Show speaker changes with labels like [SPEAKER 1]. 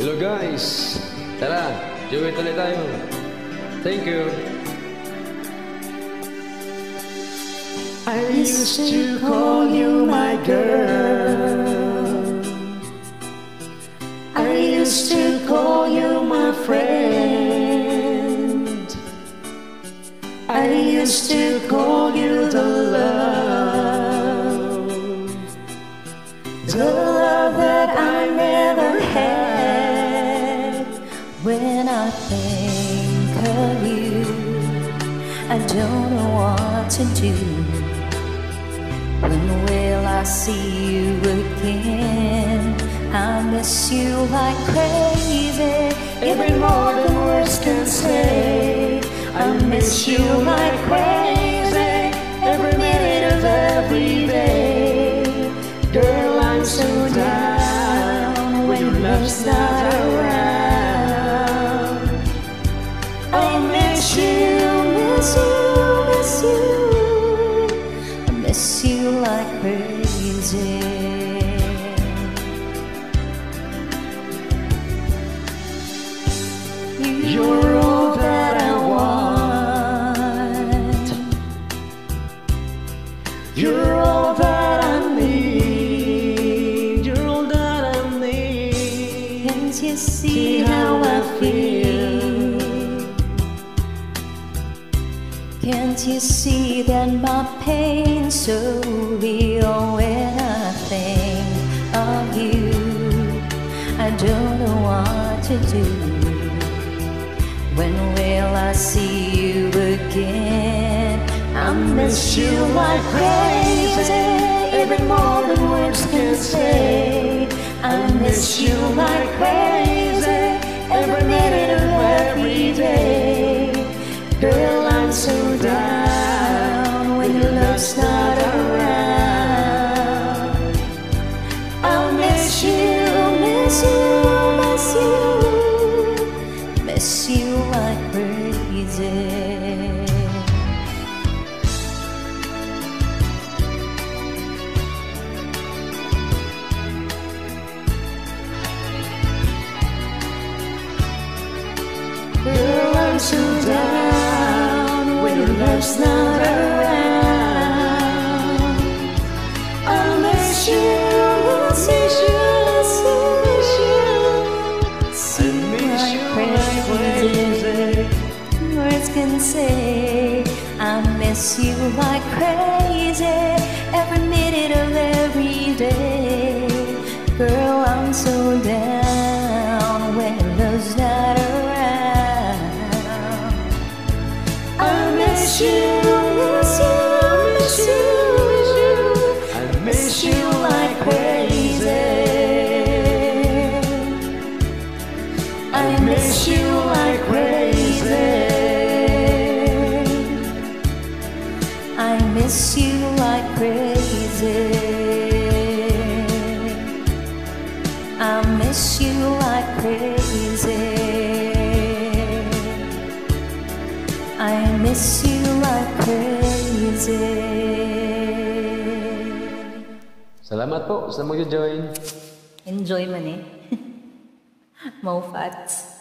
[SPEAKER 1] Hello guys! Tara, duet ulit tayo. Thank you.
[SPEAKER 2] I used to call you my girl. I used to call you my friend. I used to call you the love. The
[SPEAKER 3] think of you, I don't know what to do. When will I see you again? I miss you like crazy.
[SPEAKER 2] Every more than words can say. I miss you like crazy. Miss you,
[SPEAKER 3] miss you. I miss you like crazy.
[SPEAKER 2] You're all that I want. You're all that I need. You're all that I need.
[SPEAKER 3] Can't you see Can't you see that my pain's so real when I think of you? I don't know what to do. When will I see you again? I miss you like crazy.
[SPEAKER 2] Even more than words can say. I miss you like crazy. Every minute of every day. Girl, I'm so
[SPEAKER 3] like crazy.
[SPEAKER 2] Girl, I'm so down when your love's not around.
[SPEAKER 3] Can say I miss you like crazy every minute of every day. Girl, I'm so down when love's not around.
[SPEAKER 2] I miss you, miss you, miss you, miss you. I miss you like crazy. I miss you like crazy.
[SPEAKER 3] Miss you like crazy. I miss you like crazy. I miss you like crazy.
[SPEAKER 1] Salamat po sa mag-join.
[SPEAKER 3] Enjoy man eh. Mo fats.